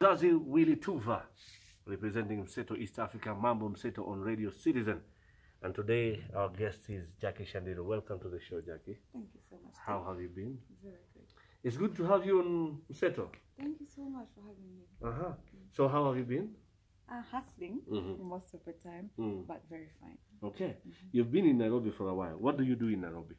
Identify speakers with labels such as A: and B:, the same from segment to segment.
A: Mzazi Willy Tuva, representing Mseto East Africa, Mambo Mseto on Radio Citizen. And today our guest is Jackie Chandiru. Welcome to the show, Jackie.
B: Thank you so much.
A: How have you been?
B: Very good.
A: It's good to have you on Mseto.
B: Thank you so much for having me.
A: Uh-huh. So how have you been?
B: Uh, hustling
A: Mhm.
B: most of the time,
A: Mm.
B: but very fine.
A: Okay. You've been in Nairobi for a while. What do you do in Nairobi?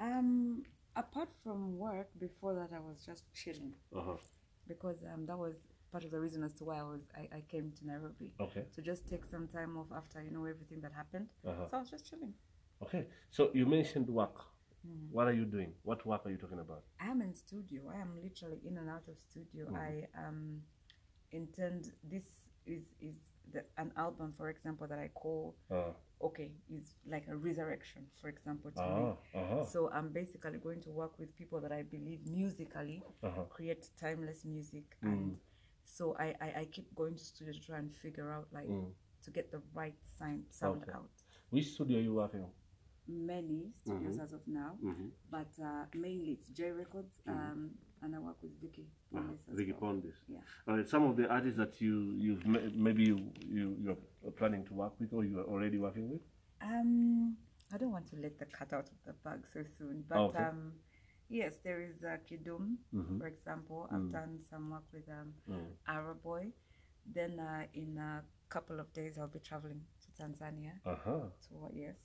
B: Um, apart from work, before that I was just chilling
A: Uh-huh.
B: because um, that was part of the reason as to why I was I, I came to Nairobi
A: Okay.
B: to just take some time off after you know everything that happened.
A: Uh-huh.
B: So I was just chilling.
A: Okay. So you mentioned work. What are you doing? What work are you talking about?
B: I am in studio. I am literally in and out of studio. I um intend this is is the, an album, for example, that I call
A: Uh,
B: okay is like a resurrection, for example, to me.
A: uh-huh. Uh-huh.
B: So I'm basically going to work with people that I believe musically
A: Uh-huh.
B: create timeless music, and so I, I I keep going to studio to try and figure out like to get the right sound sound
A: Okay.
B: out.
A: Which studio are you working on?
B: Many studios as of now, but uh, mainly it's J Records, um, and I work with Vicky. Pondis as
A: Vicky
B: well.
A: Pondis.
B: Yeah.
A: Uh, some of the artists that you you've ma- maybe you, you you're planning to work with or you are already working with.
B: Um, I don't want to let the cat out of the bag so soon, but
A: Okay.
B: um, yes, there is uh, Kidum, for example. I've done some work with um, Arrow Bwoy. Then uh, in a couple of days, I'll be traveling to Tanzania.
A: Uh huh.
B: So yes,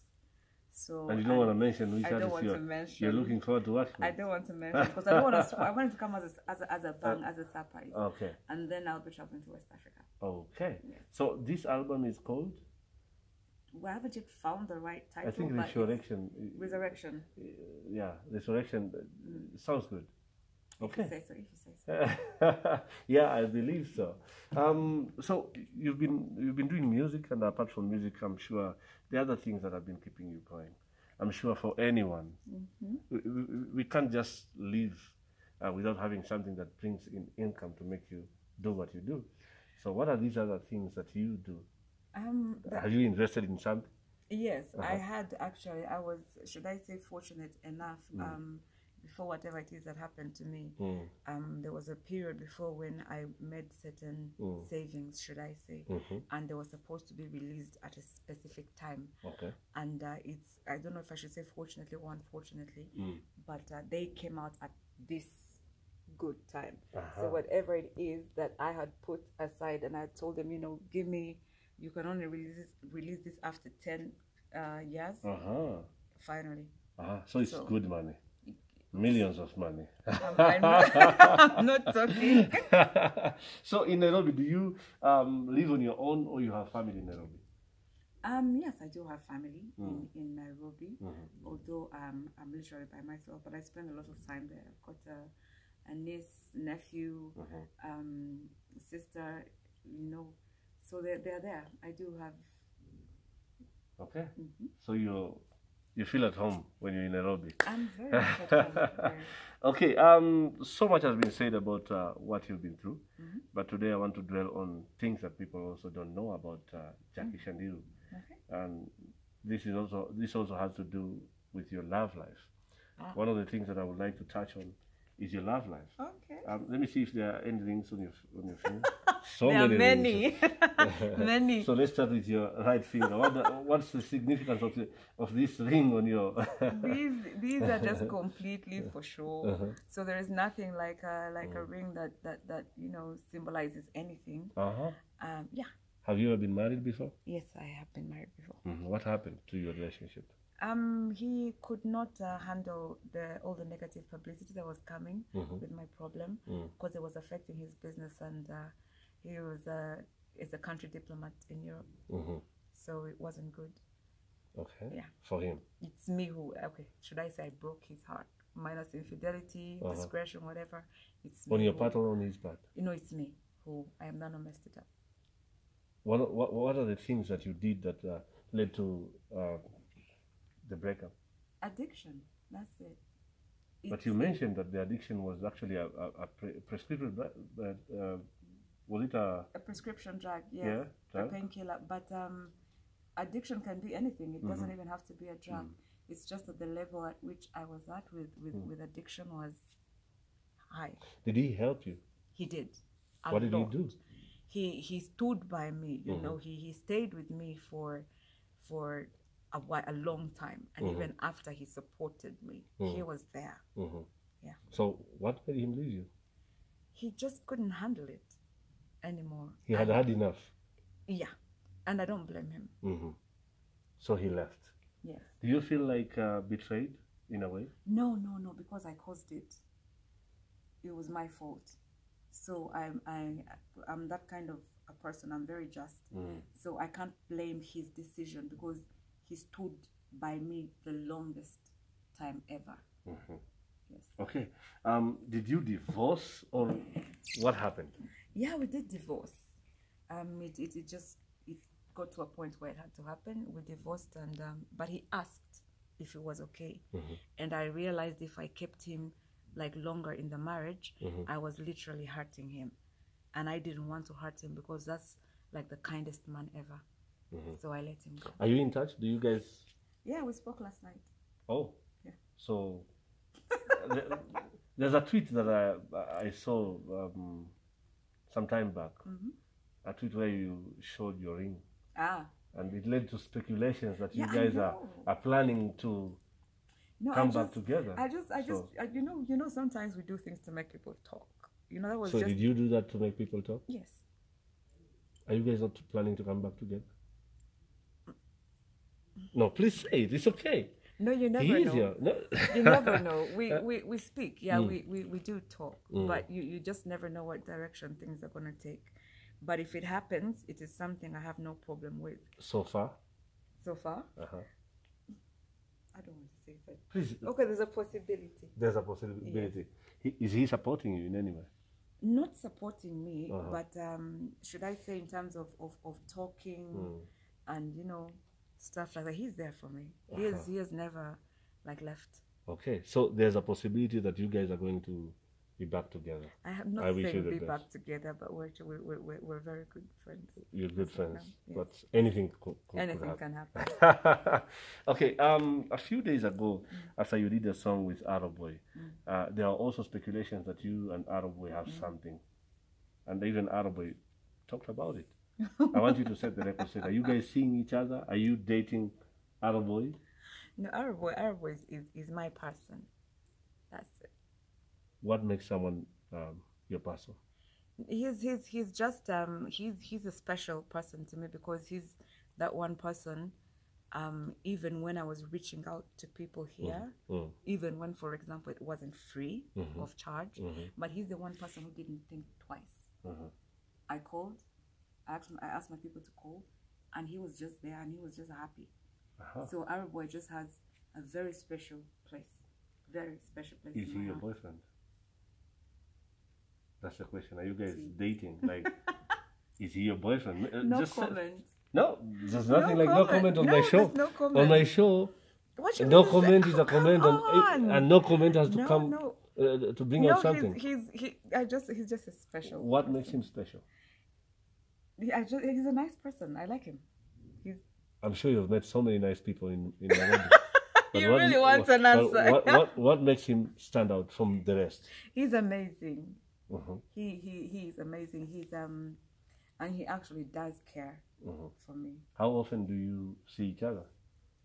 B: so
A: And you don't
B: I-
A: want to mention which
B: I don't want to
A: you're,
B: mention.
A: you're looking forward to working
B: I don't want to mention because I don't want to. I want it to come as a, as a, as a bang, as a surprise,
A: Okay.
B: and then I'll be traveling to West Africa.
A: Okay.
B: Yes.
A: So this album is called
B: We haven't yet found the right title.
A: I think Resurrection.
B: Resurrection.
A: Uh, Yeah, Resurrection uh, sounds good.
B: If you
A: Okay.
B: say so. If you say so.
A: yeah, I believe so. Um, so you've been you've been doing music, and apart from music, I'm sure the other things that have been keeping you going. I'm sure for anyone, we, we, we can't just live uh, without having something that brings in income to make you do what you do. So, what are these other things that you do?
B: Um,
A: Are you invested in something?
B: Yes,
A: Uh-huh.
B: I had actually. I was, should I say, fortunate enough.
A: Mm.
B: Um, before whatever it is that happened to me,
A: Mm.
B: um, there was a period before when I made certain
A: Mm.
B: savings, should I say,
A: Mm-hmm.
B: and they were supposed to be released at a specific time.
A: Okay.
B: And uh, it's, I don't know if I should say fortunately or unfortunately,
A: Mm.
B: but uh, they came out at this good time. So
A: Uh-huh.
B: whatever it is that I had put aside, and I told them, you know, give me, you can only release this, release this after ten uh, years.
A: Uh huh.
B: Finally,
A: Uh huh. So it's
B: So-
A: good money, millions of money.
B: I'm, I'm not, I'm not talking.
A: so in Nairobi, do you um, live on your own or you have family in Nairobi?
B: Um, yes, I do have family
A: Mm.
B: in, in Nairobi,
A: Mm-hmm.
B: although um, I'm literally by myself, but I spend a lot of time there. I've got a, a niece, nephew,
A: Mm-hmm.
B: um, sister, you know, so they're, they're there. I do have,
A: Okay.
B: Mhm.
A: So you you feel at home when you're in Nairobi.
B: I'm very much at home,
A: Okay. Um. So much has been said about uh, what you've been through,
B: Mhm.
A: but today I want to dwell on things that people also don't know about uh, Jackie Chandiru,
B: Okay.
A: and this is also this also has to do with your love life.
B: Ah.
A: One of the things that I would like to touch on is your love life.
B: Okay.
A: Um, let me see if there are any rings on your on your finger. So
B: there are many, many.
A: So let's start with your right finger. What the, what's the significance of the, of this ring on your?
B: these these are just completely for show.
A: Uh-huh.
B: So there is nothing like a like a ring that that that you know symbolizes anything.
A: uh-huh.
B: Um, yeah.
A: Have you ever been married before?
B: Yes, I have been married before.
A: Mhm. What happened to your relationship?
B: Um, he could not uh, handle the all the negative publicity that was coming
A: Mhm.
B: with my problem
A: Mm.
B: because it was affecting his business, and uh, he was a is a country diplomat in Europe,
A: hmm
B: so it wasn't good.
A: Okay.
B: Yeah.
A: For him.
B: It's me who okay, should I say I broke his heart? Minus infidelity,
A: Uh-huh.
B: discretion, whatever. It's
A: On your
B: who-
A: part or on his part?
B: You know, it's me who I am the one who messed it up.
A: What, what, what are the things that you did that uh, led to uh, the breakup?
B: Addiction. That's it.
A: But you mentioned that the addiction was actually a, a, a pre- prescriptive, but uh, was it a
B: a prescription drug, yes,
A: Yeah,
B: a painkiller. But um, addiction can be anything. It doesn't
A: Mm-hmm.
B: even have to be a drug.
A: Mm.
B: It's just that the level at which I was at with with, with addiction was high.
A: Did he help you?
B: He did. A
A: What did he do?
B: He he stood by me. You
A: Mm-hmm.
B: know, he he stayed with me for for a while, a long time, and
A: Mm-hmm.
B: even after he supported me, he was there.
A: Mhm.
B: Yeah.
A: So what made him leave you?
B: He just couldn't handle it anymore.
A: He had
B: And-
A: had enough.
B: yeah, and I don't blame him.
A: hmm So he left.
B: Yes.
A: Do you feel like uh, betrayed in a way?
B: No, no, no, because I caused it. It was my fault. So I'm I I'm that kind of a person. I'm very just. So I can't blame his decision because he stood by me the longest time ever. Yes.
A: Okay. Um, did you divorce or what happened?
B: Yeah, we did divorce. Um, it, it, it just it got to a point where it had to happen. We divorced, and um, but he asked if it was okay, and I realized if I kept him like longer in the marriage, I was literally hurting him, and I didn't want to hurt him because that's like the kindest man ever. So I let him go.
A: Are you in touch? Do you guys?
B: Yeah, we spoke last night.
A: Oh.
B: Yeah.
A: So there's a tweet that I I saw um, some time back. A tweet where you showed your ring,
B: Ah,
A: and it led to speculations that you
B: Yeah, I
A: guys are, are planning to
B: no,
A: come
B: I
A: back
B: just,
A: together.
B: I just, I just,
A: So-
B: I, you know, you know, sometimes we do things to make people talk. You know, that was
A: So
B: just
A: did you do that to make people talk?
B: yes.
A: Are you guys not planning to come back together? No, please say it. It's okay.
B: No, you never
A: he is
B: know.
A: here. No.
B: you never know. We,
A: Uh,
B: we, we speak, yeah,
A: mm.
B: we, we, we do talk, but you, you just never know what direction things are going to take. But if it happens, it is something I have no problem with.
A: so far.
B: So far,
A: Uh-huh.
B: I don't want to say that.
A: Please,
B: Okay, there's a possibility.
A: there's a possibility. He, is he supporting you in any way?
B: Not supporting me,
A: Uh-huh.
B: but um, should I say in terms of, of, of talking
A: Mm.
B: and, you know, stuff like that, he's there for me. He, has, he has never, like, left.
A: Okay, so there's a possibility that you guys are going to be back together.
B: I have not
A: I wish you
B: saying be
A: best.
B: back together, but we're, we're, we're, we're very good friends.
A: You're good friends,
B: yes.
A: but anything could, could,
B: Anything
A: could
B: can happen.
A: happen. okay, um, a few days ago, after you did a song with Arrow Bwoy, uh, there are also speculations that you and Arrow Bwoy have something, and even Arrow Bwoy talked about it. I want you to set the record straight. Are you guys seeing each other? Are you dating Arrow Bwoy?
B: No, Arrow Bwoy, Arrowboy is, is, is my person. That's it.
A: What makes someone um, your person?
B: He's he's he's just um he's he's a special person to me because he's that one person. Um, even when I was reaching out to people here,
A: Mm.
B: even when, for example, it wasn't free
A: Mm-hmm.
B: of charge, but he's the one person who didn't think twice.
A: Mm-hmm.
B: I called, I asked, I asked my people to call, and he was just there and he was just happy.
A: Uh-huh.
B: So Arrow Bwoy just has a very special place, very special place.
A: Is he your
B: heart.
A: boyfriend? That's the question. Are you guys dating? Like, is he your boyfriend? Uh,
B: No
A: just say-
B: comment.
A: No, there's nothing like no comment
B: comment.
A: on
B: No,
A: my show.
B: no
A: On
B: comment.
A: my show,
B: What you
A: no comment is a comment, on,
B: on.
A: and no comment has to
B: No,
A: come
B: no.
A: Uh, to bring
B: No,
A: out something.
B: he's, he's he. I just he's just a special.
A: What makes him special?
B: He, I just, he's a nice person. I like him. He's
A: I'm sure you've met so many nice people in in Nairobi.
B: You really want an answer.
A: What, what what makes him stand out from the rest?
B: he's amazing.
A: Mhm.
B: He he he's amazing. He's um, and he actually does care
A: Mhm.
B: for me.
A: How often do you see each other?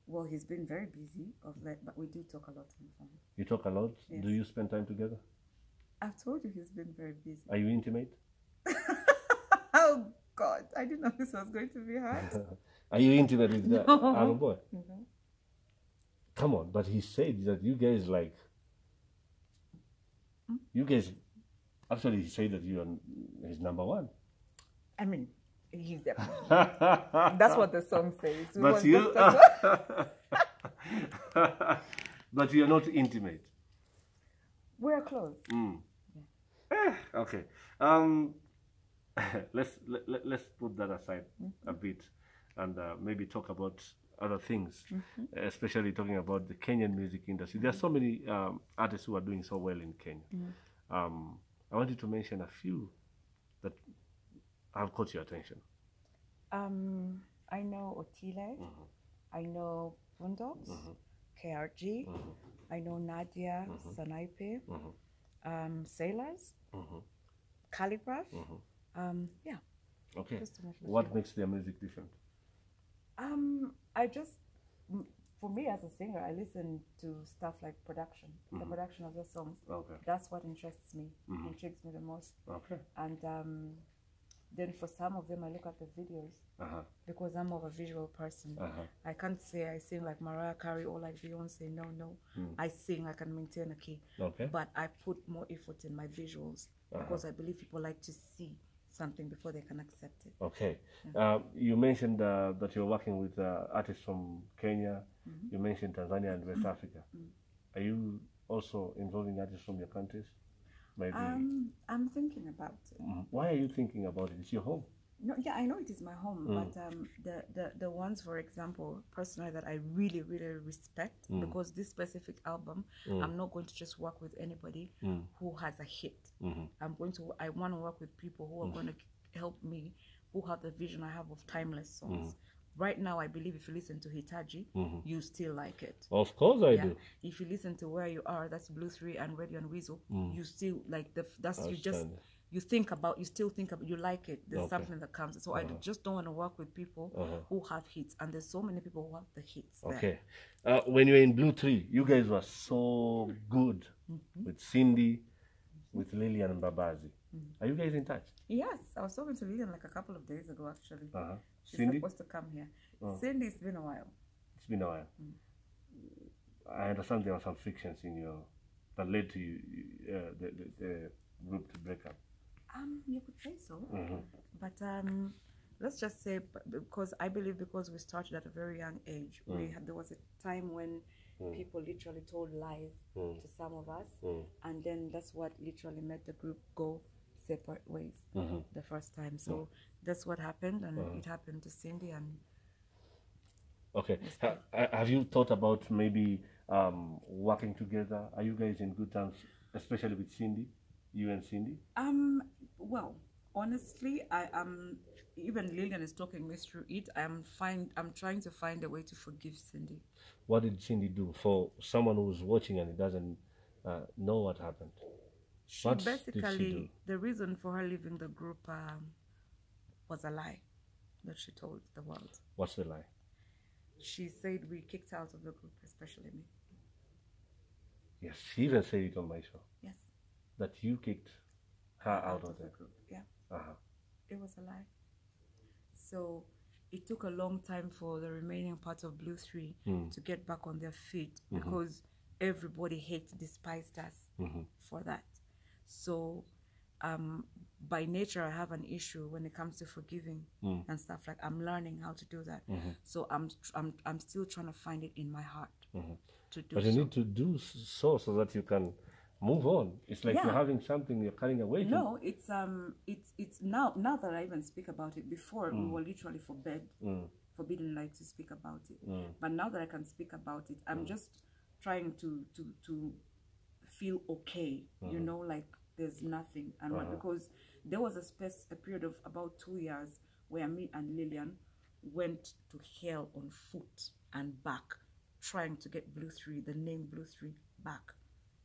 B: Well, he's been very busy of late, but we do talk a lot on the phone.
A: You talk a lot.
B: Yes.
A: Do you spend time together?
B: I've told you he's been very busy.
A: Are you intimate?
B: oh God, I didn't know this was going to be hard.
A: Are you intimate with that
B: No.
A: other boy?
B: Mhm.
A: Come on, but he said that you guys like.
B: Hmm?
A: You guys, actually, he said that you are his number one.
B: I mean, he's the, that's what the song says. We
A: But you, but you are not intimate.
B: we're close.
A: Eh, okay. Um, let's let, let, let's put that aside a mm-hmm. bit, and uh, maybe talk about other things, mm-hmm. especially talking about the Kenyan music industry. There are so mm-hmm. many um, artists who are doing so well in Kenya. Um, I wanted to mention a few that have caught your attention.
B: Um, I know Otile. I know Bundox, KRG. I know Nadia Sanaipe. Um, Sailors. calligraph. Um, yeah.
A: Okay.
B: Just to make it
A: What makes their music different?
B: Um, I just, for me as a singer, I listen to stuff like production, the production of the songs.
A: Okay.
B: That's what interests me, intrigues me the most.
A: Okay.
B: And um, then for some of them, I look at the videos
A: Uh-huh.
B: because I'm more of a visual person.
A: Uh-huh.
B: I can't say I sing like Mariah Carey or like Beyonce. No, no. I sing, I can maintain a key.
A: Okay.
B: But I put more effort in my visuals because I believe people like to see something before they can accept it.
A: Okay. Uh, you mentioned uh, that you're working with uh, artists from Kenya.
B: Mm-hmm.
A: You mentioned Tanzania and West Africa. Are you also involving artists from your countries? Maybe.
B: Um, I'm thinking about it.
A: Mm. Why are you thinking about it? It's your home.
B: No, yeah, I know it is my home, mm. but um, the, the the ones, for example, personally that I really really respect mm. because this specific album, mm. I'm not going to just work with anybody who has a hit. Mm-hmm. I'm going to I want to work with people who are going to help me, who have the vision I have of timeless songs. Right now, I believe if you listen to Hitaji, mm-hmm. you still like it.
A: Of course I
B: Yeah.
A: do.
B: If you listen to Where You Are, that's Blue Three and Radio and Weasel, you still like the that's you just. You think about you still think about you like it. There's
A: Okay.
B: something that comes. So I just don't want to work with people who have hits, and there's so many people who have the hits.
A: Okay. Uh, when you were in Blue Three, you guys were so good with Cindy, with Lillian and Mbabazi. Are you guys in touch?
B: Yes, I was talking to Lillian like a couple of days ago. Actually,
A: Uh-huh.
B: she's
A: Cindy?
B: supposed to come here. Cindy, it's been a while.
A: It's been a while. I understand there were some frictions in your that led to you, uh, the, the, the group to break up.
B: Um, you could say so, but um, let's just say because I believe because we started at a very young age, we had there was a time when people literally told lies to some of us, and then that's what literally made the group go separate ways the first time. So that's what happened, and it happened to Cindy and
A: Okay. Ha- have you thought about maybe um, working together? Are you guys in good terms, especially with Cindy? You and Cindy?
B: Um, well, honestly, I am. Even Lillian is talking me through it. I'm find. I'm trying to find a way to forgive Cindy.
A: What did Cindy do for someone who's watching and doesn't uh, know what happened?
B: She
A: What did she do?
B: basically the reason for her leaving the group um, was a lie that she told the world.
A: What's the lie?
B: She said we kicked out of the group, especially me.
A: Yes, she even said it on my show
B: Yes,
A: that you kicked her out of
B: the group. Yeah,
A: Uh-huh.
B: it was a lie. So it took a long time for the remaining part of Blue Three hmm. to get back on their feet mm-hmm. because everybody hated, despised us mm-hmm. for that. So um, by nature, I have an issue when it comes to forgiving hmm. and stuff like. I'm learning how to do that. Mm-hmm. So I'm I'm I'm still trying to find it in my heart to do
A: But you
B: so.
A: need to do so so that you can move on. It's like you're having something you're carrying away. from.
B: No, it's um, it's it's now now that I even speak about it. Before we mm. were literally forbid, mm. forbidden like to speak about it. Mm. But now that I can speak about it, I'm just trying to to to feel okay. You know, like there's nothing, and what uh-huh. because there was a space, a period of about two years where me and Lillian went to hell on foot and back, trying to get Blue Three, the name Blue Three, back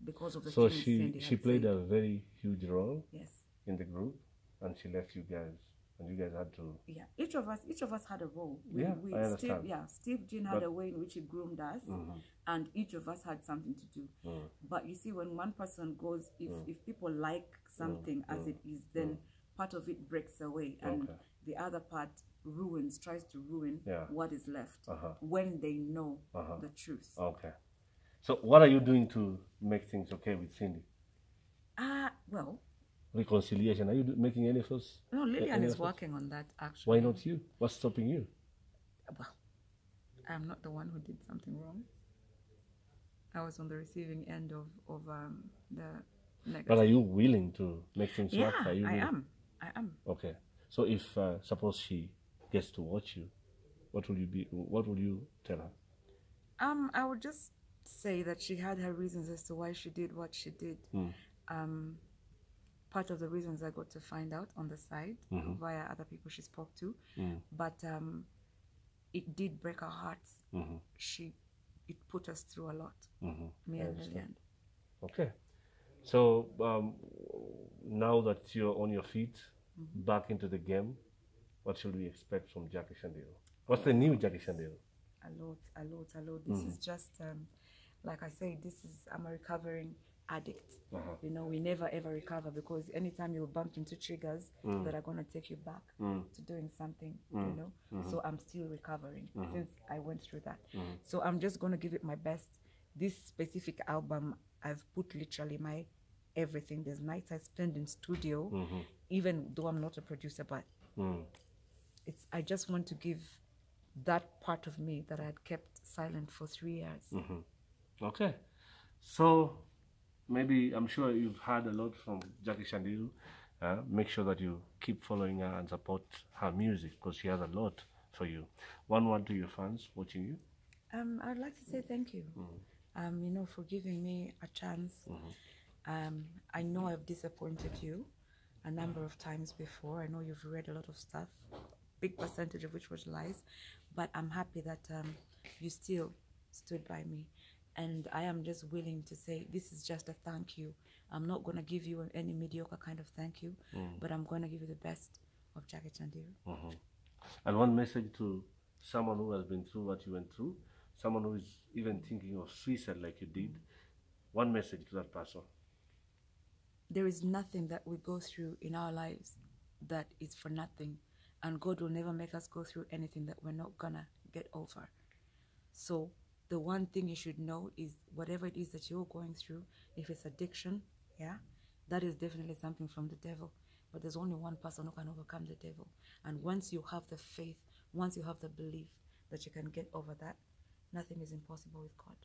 B: because of the
A: So she she played a very huge role
B: yes.
A: in the group, and she left you guys, and you guys had to.
B: yeah each of us each of us had a role we,
A: Yeah,
B: we
A: I
B: steve
A: understand.
B: yeah steve jean had
A: But-
B: a way in which he groomed us and each of us had something to do
A: Mm.
B: but you see when one person goes if if people like something as it is then part of it breaks away and
A: Mm. Okay.
B: the other part ruins tries to ruin
A: Yeah.
B: what is left
A: Uh-huh.
B: when they know
A: Uh-huh.
B: the truth
A: Okay. So what are you doing to make things okay with Cindy?
B: ah well
A: Reconciliation. Are you do- making any efforts?
B: no lillian
A: any
B: is
A: efforts?
B: working on that actually
A: Why not you? What's stopping you?
B: well, I'm not the one who did something wrong. I was on the receiving end of of um, the negative.
A: But are you willing to make things
B: yeah,
A: work? Are you
B: I
A: willing?
B: am. I am.
A: Okay. So if uh, suppose she gets to watch you, what will you be? What will you tell her?
B: Um, I would just say that she had her reasons as to why she did what she did. Um, part of the reasons I got to find out on the side via other people she spoke to, but um, it did break our hearts. She, it put us through a lot. Me and Lillian.
A: Okay. So um, now that you're on your feet, back into the game, what should we expect from Jackie Chandiru? What's the new Jackie Chandiru?
B: a lot, a lot, a lot. This is just um, like I say, this is I'm a recovering addict.
A: Uh-huh.
B: You know, we never ever recover because anytime you bump into triggers mm. that are gonna take you back mm. to doing something, you mm. know. Mm-hmm. So I'm still recovering mm-hmm. since I went through that. Mm-hmm. So I'm just gonna give it my best. This specific album, I've put literally my everything. There's nights I spend in studio, even though I'm not a producer, but it's I just want to give that part of me that I had kept silent for three years.
A: Okay. So maybe I'm sure you've heard a lot from Jackie Chandiru. Uh, make sure that you keep following her and support her music because she has a lot for you. One word to your fans watching you.
B: Um, I'd like to say thank you. Um, you know, for giving me a chance. Um, I know I've disappointed you a number of times before. I know you've read a lot of stuff, big percentage of which was lies, but I'm happy that um, you still stood by me. And I am just willing to say this is just a thank you. I'm not going to give you any mediocre kind of thank you, mm. but I'm going to give you the best of Jackie Chandiru. Mm-hmm.
A: And one message to someone who has been through what you went through, someone who is even thinking of suicide like you did. One message to that person.
B: there is nothing that we go through in our lives that is for nothing and god will never make us go through anything that we're not gonna get over so the one thing you should know is whatever it is that you're going through if it's addiction yeah that is definitely something from the devil. But there's only one person who can overcome the devil. And once you have the faith once you have the belief that you can get over that nothing is impossible with god